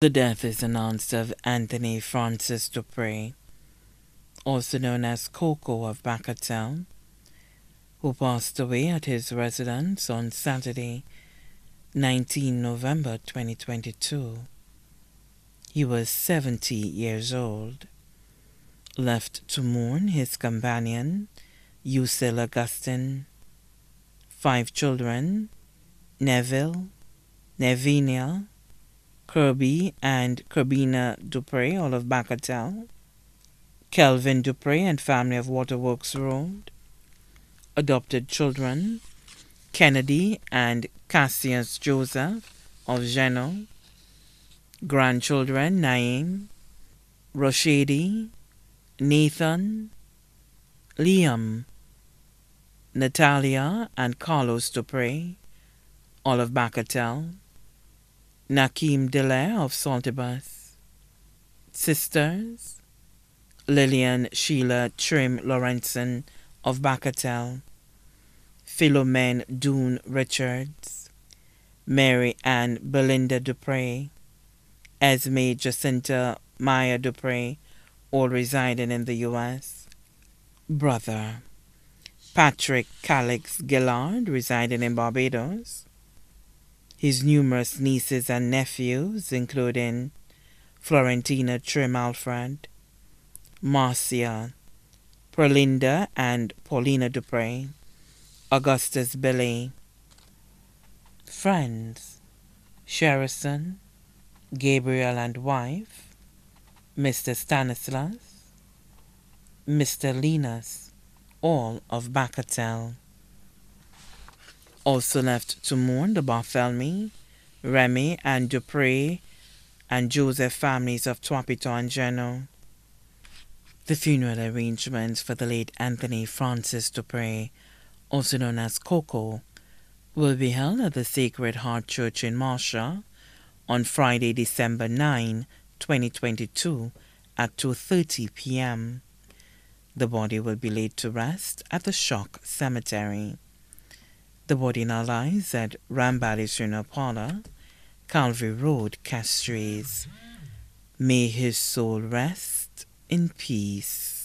The death is announced of Anthony Francis Dupre, also known as Coco of Bacatel, who passed away at his residence on Saturday, 19 November 2022. He was 70 years old. Left to mourn his companion, Usil Augustine, five children, Neville, Nevinia, Kirby and Kirbina Dupre, all of Bacatel, Kelvin Dupre and family of Waterworks Road, adopted children, Kennedy and Cassius Joseph of Geno, grandchildren, Naim, Roshadi, Nathan, Liam, Natalia and Carlos Dupre, all of Bacatel, Nakim Delaire of Saltibus. Sisters Lillian Sheila Trim Lorenzen of Bacatel. Philomene Doon Richards. Mary Ann Belinda Dupre. Esme Jacinta Maya Dupre, all residing in the U.S. Brother Patrick Calix Gillard, residing in Barbados his numerous nieces and nephews, including Florentina Trim Alfred, Marcia, Perlinda and Paulina Dupre, Augustus Billy, friends, Sherrison, Gabriel and wife, Mr. Stanislas, Mr. Linus, all of Bacatel also left to mourn the Barthelemy, Remy, and Dupre and Joseph families of Tuapito and Geno. The funeral arrangements for the late Anthony Francis Dupre, also known as Coco, will be held at the Sacred Heart Church in Marcia on Friday, December 9, 2022 at 2:30 p.m. The body will be laid to rest at the Choc Cemetery. The body now lies at Rambali Srinapala, Calvary Road, Castries. May his soul rest in peace.